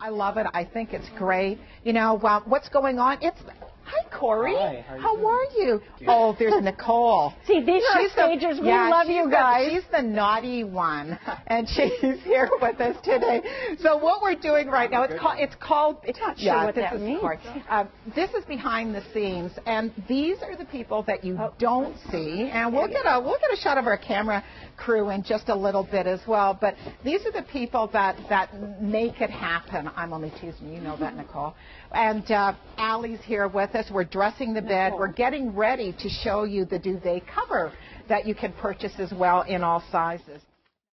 I love it. I think it's great. You know, well, what's going on? It's Hi, Corey. Hi, how are you How doing? are you? Oh, there's Nicole. See, these are She's the- We yeah, love she's you the- guys. she's the naughty one, and she's here with us today. So what we're doing right now, it's called, it's called, it's not sure what this that is means. Corey. Uh, this is behind the scenes, and these are the people that you Oh. don't see, and we'll get a we'll get a shot of our camera crew in just a little bit as well. But these are the people that that make it happen. I'm only teasing you, know that, Nicole. And uh, Allie's here with us. We're dressing the bed. We're getting ready to show you the duvet cover that you can purchase as well in all sizes.